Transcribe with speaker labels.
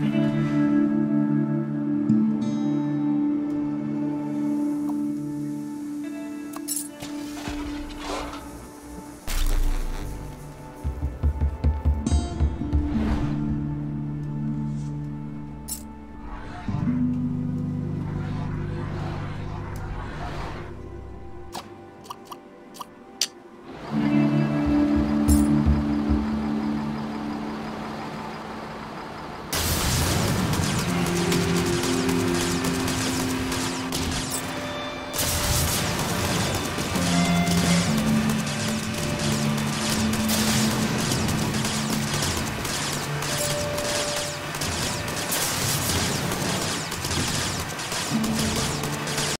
Speaker 1: Mm-hmm.